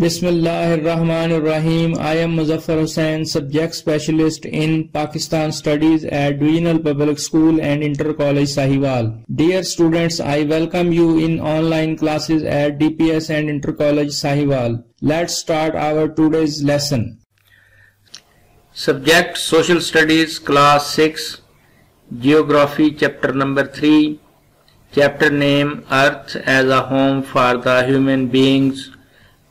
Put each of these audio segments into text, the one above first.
Bismillahirrahmanirrahim. I am Muzaffar Hussain, subject specialist in Pakistan Studies at Divisional Public School and Inter College Sahiwal. Dear students, I welcome you in online classes at DPS and Inter College Sahiwal. Let's start our today's lesson. Subject Social Studies Class 6 Geography Chapter Number 3 Chapter Name Earth as a Home for the Human Beings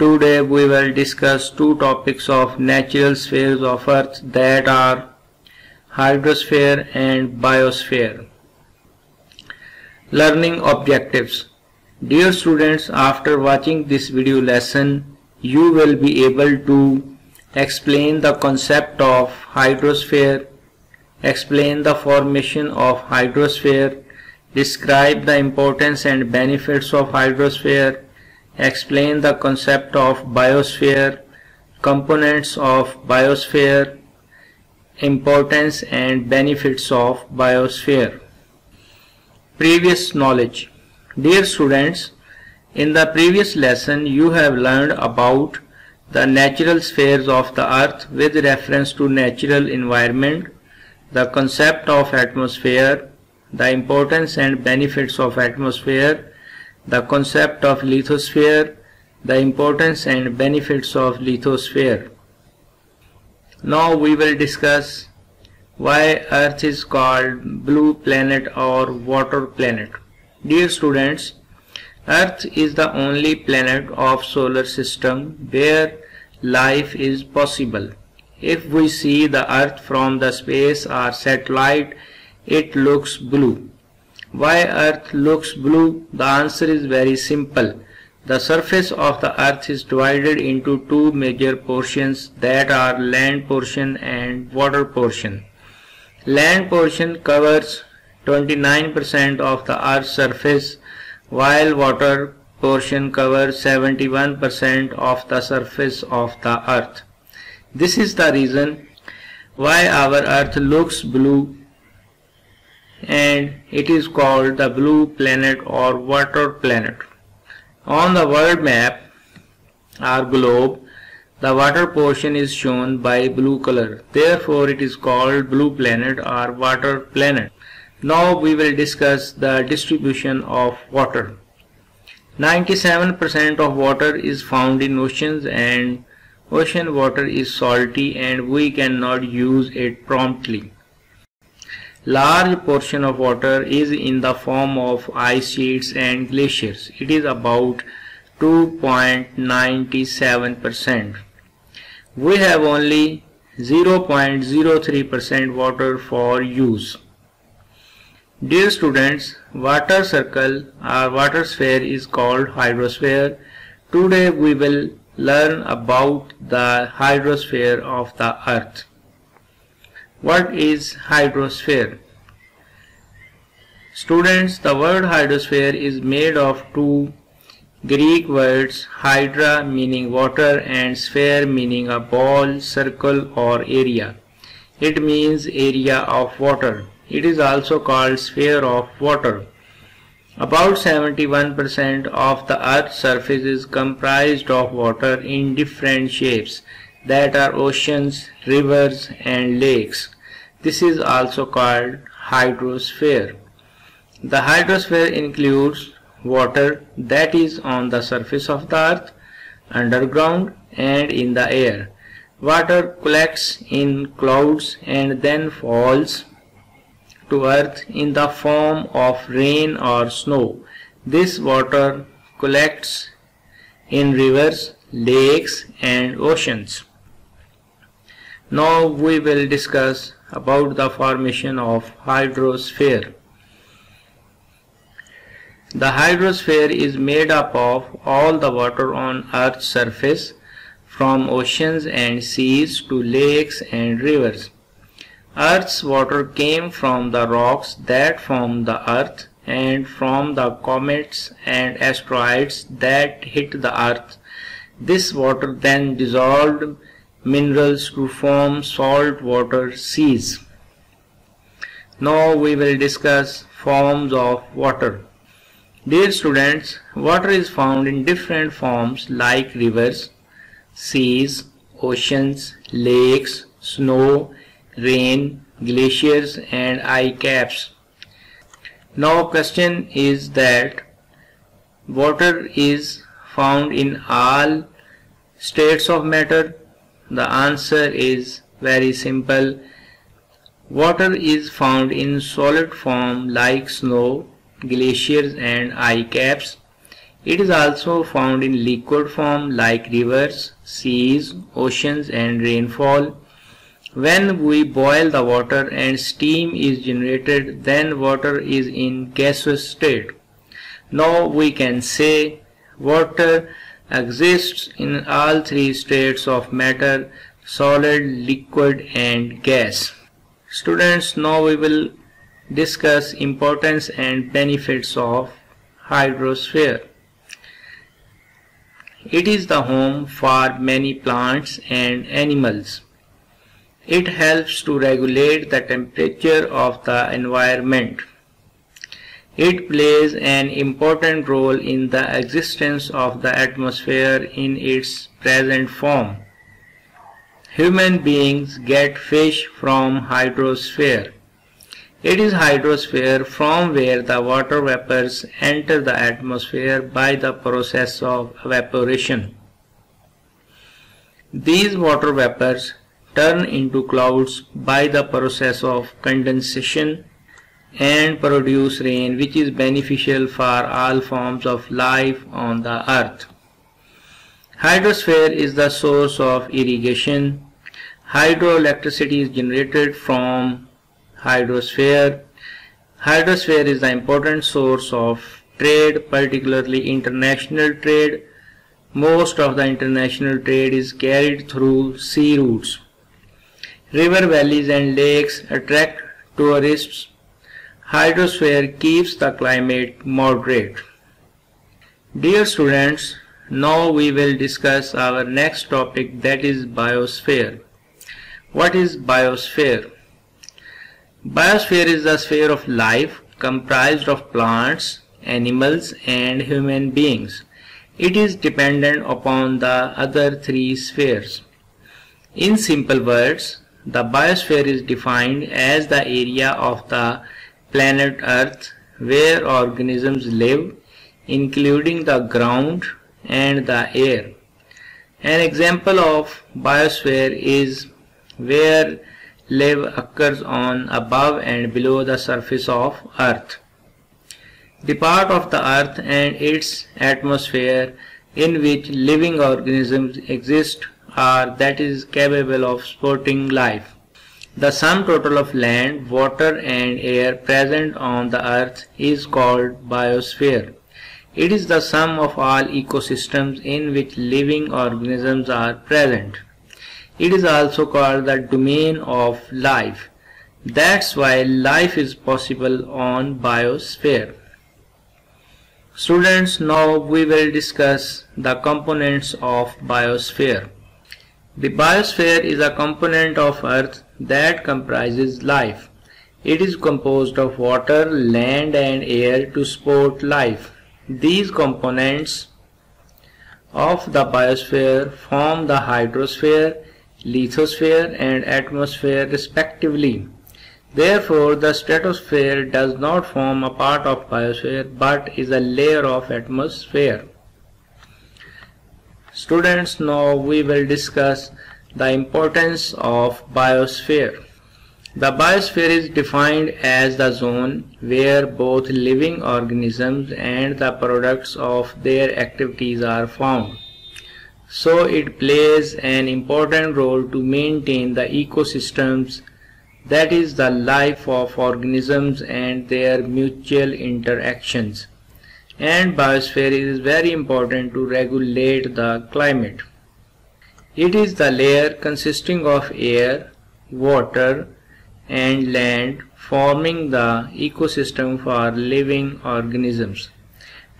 Today we will discuss two topics of natural spheres of Earth that are hydrosphere and biosphere. Learning objectives Dear students, after watching this video lesson, you will be able to explain the concept of hydrosphere, explain the formation of hydrosphere, describe the importance and benefits of hydrosphere, explain the concept of biosphere, components of biosphere, importance and benefits of biosphere. Previous knowledge. Dear students, in the previous lesson you have learned about the natural spheres of the earth with reference to natural environment, the concept of atmosphere, the importance and benefits of atmosphere, the concept of lithosphere, the importance and benefits of lithosphere. Now we will discuss why Earth is called blue planet or water planet. Dear students, Earth is the only planet of solar system where life is possible. If we see the Earth from the space or satellite, it looks blue. Why earth looks blue? The answer is very simple. The surface of the earth is divided into two major portions that are land portion and water portion. Land portion covers 29% of the earth's surface while water portion covers 71% of the surface of the earth. This is the reason why our earth looks blue and it is called the blue planet or water planet. On the world map or globe, the water portion is shown by blue color. Therefore, it is called blue planet or water planet. Now we will discuss the distribution of water. 97% of water is found in oceans and ocean water is salty and we cannot use it promptly. Large portion of water is in the form of ice sheets and glaciers. It is about 2.97%. We have only 0.03% water for use. Dear students, water circle or water sphere is called hydrosphere. Today we will learn about the hydrosphere of the earth. What is hydrosphere? Students, the word hydrosphere is made of two Greek words hydra meaning water and sphere meaning a ball, circle or area. It means area of water. It is also called sphere of water. About 71% of the earth's surface is comprised of water in different shapes that are oceans, rivers and lakes. This is also called hydrosphere. The hydrosphere includes water that is on the surface of the earth, underground and in the air. Water collects in clouds and then falls to earth in the form of rain or snow. This water collects in rivers, lakes and oceans. Now we will discuss about the formation of hydrosphere. The hydrosphere is made up of all the water on earth's surface from oceans and seas to lakes and rivers. Earth's water came from the rocks that form the earth and from the comets and asteroids that hit the earth. This water then dissolved minerals to form saltwater seas. Now we will discuss forms of water. Dear students, water is found in different forms like rivers, seas, oceans, lakes, snow, rain, glaciers and ice caps. Now question is that water is found in all states of matter? The answer is very simple. Water is found in solid form like snow, glaciers and ice caps. It is also found in liquid form like rivers, seas, oceans and rainfall. When we boil the water and steam is generated, then water is in gaseous state. Now we can say water exists in all three states of matter, solid, liquid and gas. Students, now we will discuss importance and benefits of hydrosphere. It is the home for many plants and animals. It helps to regulate the temperature of the environment. It plays an important role in the existence of the atmosphere in its present form. Human beings get fish from hydrosphere. It is hydrosphere from where the water vapors enter the atmosphere by the process of evaporation. These water vapors turn into clouds by the process of condensation and produce rain which is beneficial for all forms of life on the earth. Hydrosphere is the source of irrigation. Hydroelectricity is generated from hydrosphere. Hydrosphere is the important source of trade, particularly international trade. Most of the international trade is carried through sea routes. River valleys and lakes attract tourists. Hydrosphere keeps the climate moderate. Dear students, now we will discuss our next topic that is biosphere. What is biosphere? Biosphere is the sphere of life comprised of plants, animals and human beings. It is dependent upon the other three spheres. In simple words, the biosphere is defined as the area of the planet Earth where organisms live, including the ground and the air. An example of biosphere is where life occurs on above and below the surface of Earth. The part of the Earth and its atmosphere in which living organisms exist are that is capable of supporting life. The sum total of land, water and air present on the earth is called biosphere. It is the sum of all ecosystems in which living organisms are present. It is also called the domain of life. That's why life is possible on biosphere. Students, now we will discuss the components of biosphere. The biosphere is a component of Earth that comprises life. It is composed of water, land and air to support life. These components of the biosphere form the hydrosphere, lithosphere and atmosphere respectively. Therefore, the stratosphere does not form a part of biosphere but is a layer of atmosphere. Students, now we will discuss the importance of biosphere. The biosphere is defined as the zone where both living organisms and the products of their activities are found. So it plays an important role to maintain the ecosystems that is the life of organisms and their mutual interactions and biosphere is very important to regulate the climate. It is the layer consisting of air, water and land forming the ecosystem for living organisms.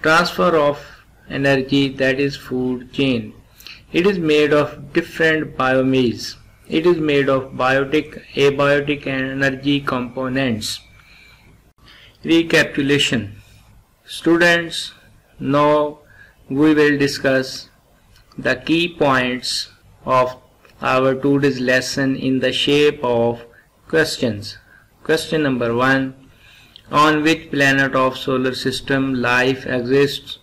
Transfer of energy that is food chain. It is made of different biomass. It is made of biotic, abiotic and energy components. Recapitulation Students, now we will discuss the key points of our today's lesson in the shape of questions. Question number 1. On which planet of solar system life exists?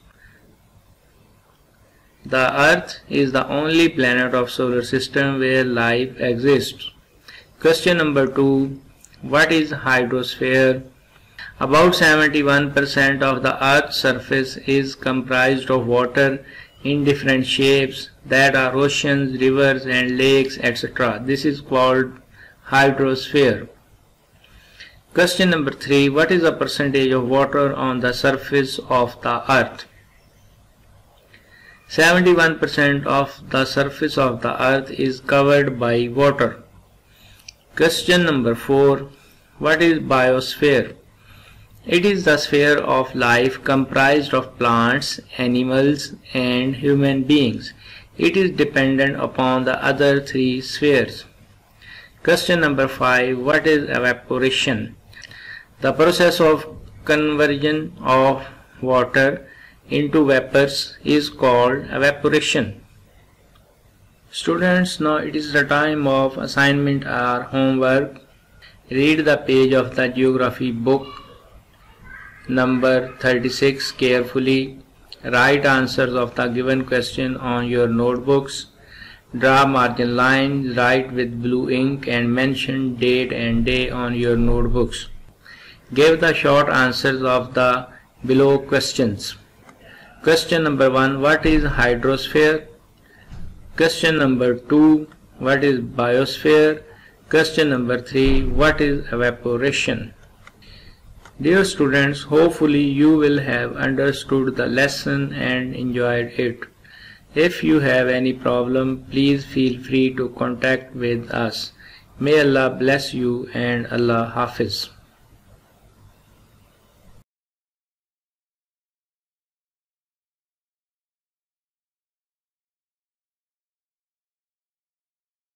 The Earth is the only planet of solar system where life exists. Question number 2. What is hydrosphere? About 71% of the Earth's surface is comprised of water in different shapes that are oceans, rivers and lakes etc. This is called hydrosphere. Question number 3. What is the percentage of water on the surface of the earth? 71% of the surface of the earth is covered by water. Question number 4. What is biosphere? It is the sphere of life comprised of plants, animals and human beings. It is dependent upon the other three spheres. Question number 5. What is evaporation? The process of conversion of water into vapors is called evaporation. Students, now it is the time of assignment or homework. Read the page of the geography book number 36 carefully. Write answers of the given question on your notebooks. Draw margin lines, write with blue ink and mention date and day on your notebooks. Give the short answers of the below questions. Question number 1. What is hydrosphere? Question number 2. What is biosphere? Question number 3. What is evaporation? Dear students, hopefully you will have understood the lesson and enjoyed it. If you have any problem, please feel free to contact with us. May Allah bless you and Allah Hafiz.